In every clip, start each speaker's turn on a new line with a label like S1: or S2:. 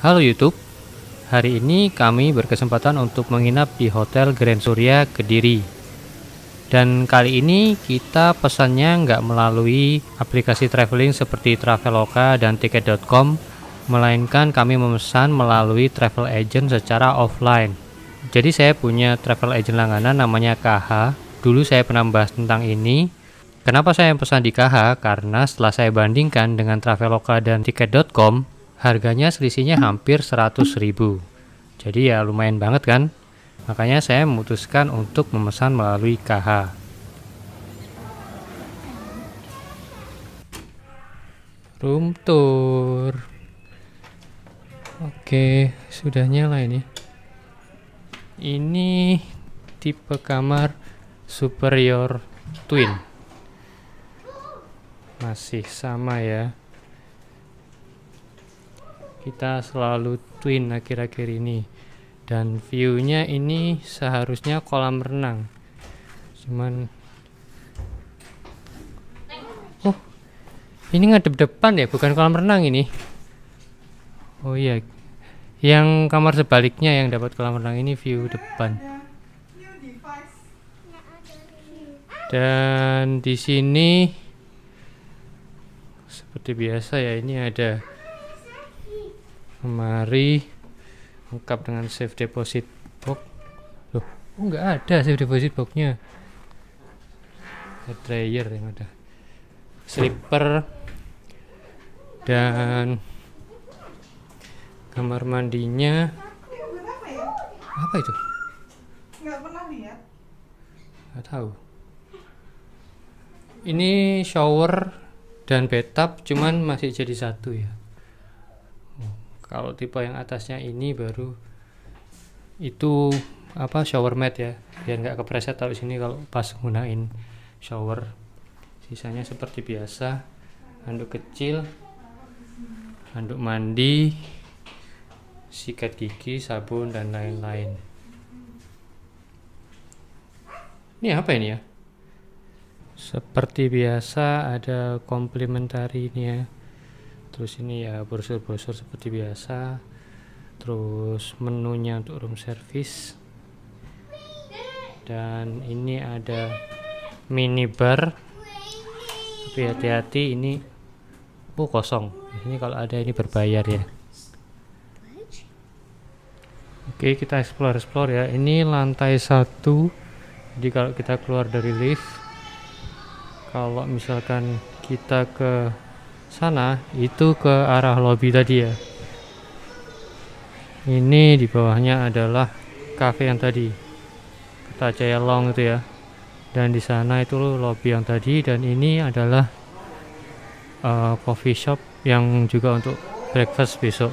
S1: Halo YouTube, hari ini kami berkesempatan untuk menginap di Hotel Grand Surya Kediri. Dan kali ini kita pesannya nggak melalui aplikasi traveling seperti Traveloka dan Tiket.com, melainkan kami memesan melalui travel agent secara offline. Jadi saya punya travel agent langganan namanya KH. Dulu saya pernah membahas tentang ini. Kenapa saya pesan di KH? Karena setelah saya bandingkan dengan Traveloka dan Tiket.com, harganya selisihnya hampir 100 ribu. Jadi ya lumayan banget kan? Makanya saya memutuskan untuk memesan melalui KH room tour. Oke sudah nyala ini. Ini tipe kamar superior twin. Masih sama ya kita selalu twin akhir-akhir ini. Dan viewnya ini seharusnya kolam renang. Cuman oh ini ngadep depan ya bukan kolam renang ini? Oh iya yang kamar sebaliknya yang dapat kolam renang ini view depan. Dan di sini seperti biasa ya ini ada lemari lengkap dengan safe deposit box. Loh oh nggak ada safe deposit boxnya? Hair dryer yang ada. Slipper dan kamar mandinya. Apa itu?
S2: Nggak pernah lihat.
S1: Nggak tahu. Ini shower dan bathtub cuman masih jadi satu ya kalau tipe yang atasnya ini baru itu apa shower mat ya. Biar nggak kepreset taruh sini kalau pas gunain shower. Sisanya seperti biasa. Handuk kecil handuk mandi sikat gigi sabun dan lain-lain. Ini apa ini ya? Seperti biasa ada komplementari ini ya terus ini ya brosur-brosur seperti biasa. Terus menunya untuk room service. Dan ini ada minibar tapi hati-hati ini oh kosong. Ini kalau ada ini berbayar ya. Oke kita explore explore ya. Ini lantai satu. Jadi kalau kita keluar dari lift kalau misalkan kita ke sana itu ke arah lobby tadi ya. Ini di bawahnya adalah cafe yang tadi kata Jaya Long itu ya. Dan di sana itu lobby yang tadi dan ini adalah uh, coffee shop yang juga untuk breakfast besok.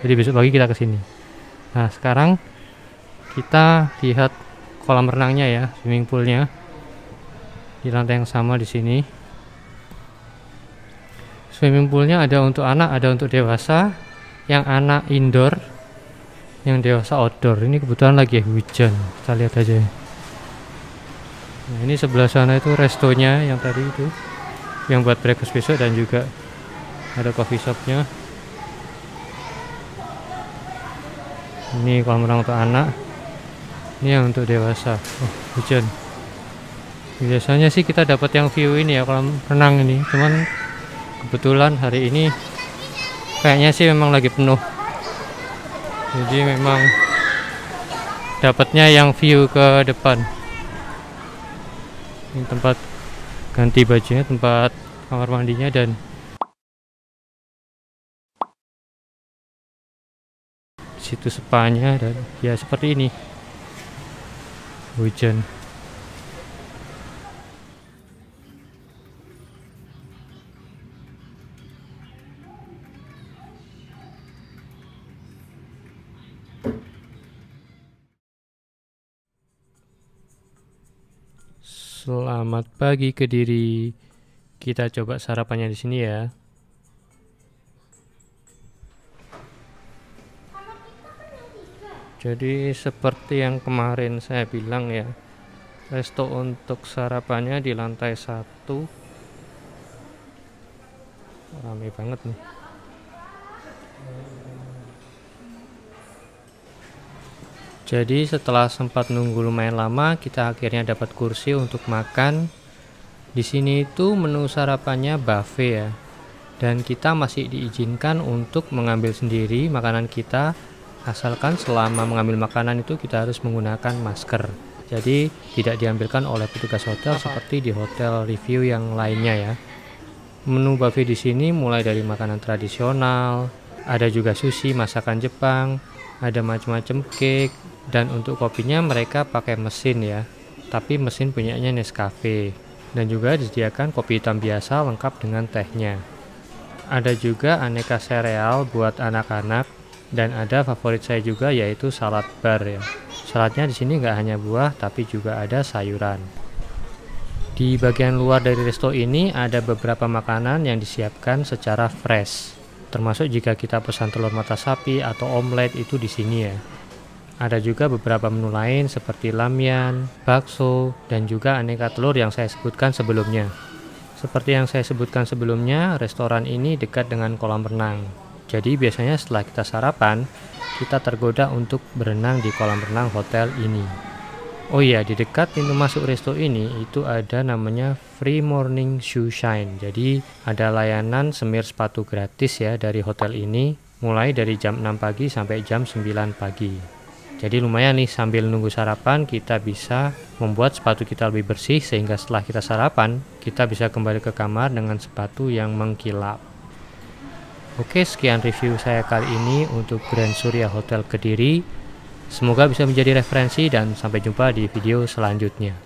S1: Jadi besok pagi kita ke sini nah sekarang kita lihat kolam renangnya ya swimming poolnya. Di lantai yang sama di sini swimming poolnya ada untuk anak ada untuk dewasa. Yang anak indoor yang dewasa outdoor. Ini kebetulan lagi hujan. Kita lihat aja nah ini sebelah sana itu restonya yang tadi itu yang buat breakfast besok dan juga ada coffee shopnya. Ini kolam renang untuk anak. Ini yang untuk dewasa. Oh hujan. Biasanya sih kita dapat yang view ini ya kolam renang ini. Cuman kebetulan hari ini kayaknya sih memang lagi penuh. Jadi memang dapatnya yang view ke depan. Ini tempat ganti bajunya tempat kamar mandinya dan situ sepanya dan ya seperti ini. Hujan Selamat pagi ke diri. Kita coba sarapannya di sini ya. Jadi seperti yang kemarin saya bilang ya, resto untuk sarapannya di lantai satu. Ramai banget nih. Jadi setelah sempat nunggu lumayan lama, kita akhirnya dapat kursi untuk makan. Di sini itu menu sarapannya buffet ya. Dan kita masih diizinkan untuk mengambil sendiri makanan kita asalkan selama mengambil makanan itu kita harus menggunakan masker. Jadi tidak diambilkan oleh petugas hotel seperti di hotel review yang lainnya ya. Menu buffet di sini mulai dari makanan tradisional, ada juga sushi masakan Jepang, ada macam-macam cake, dan untuk kopinya mereka pakai mesin ya. Tapi mesin punyanya Nescafe. Dan juga disediakan kopi hitam biasa lengkap dengan tehnya. Ada juga aneka sereal buat anak-anak. Dan ada favorit saya juga yaitu salad bar ya. Saladnya di sini nggak hanya buah tapi juga ada sayuran. Di bagian luar dari resto ini ada beberapa makanan yang disiapkan secara fresh. Termasuk jika kita pesan telur mata sapi atau omelet itu di sini ya ada juga beberapa menu lain seperti lamian, bakso, dan juga aneka telur yang saya sebutkan sebelumnya. Seperti yang saya sebutkan sebelumnya, restoran ini dekat dengan kolam renang. Jadi biasanya setelah kita sarapan, kita tergoda untuk berenang di kolam renang hotel ini. Oh iya, di dekat pintu masuk resto ini itu ada namanya Free Morning Shoe Shine. Jadi ada layanan semir sepatu gratis ya dari hotel ini mulai dari jam 6 pagi sampai jam 9 pagi. Jadi lumayan nih sambil nunggu sarapan kita bisa membuat sepatu kita lebih bersih sehingga setelah kita sarapan kita bisa kembali ke kamar dengan sepatu yang mengkilap. Oke sekian review saya kali ini untuk Grand Surya Hotel Kediri. Semoga bisa menjadi referensi dan sampai jumpa di video selanjutnya.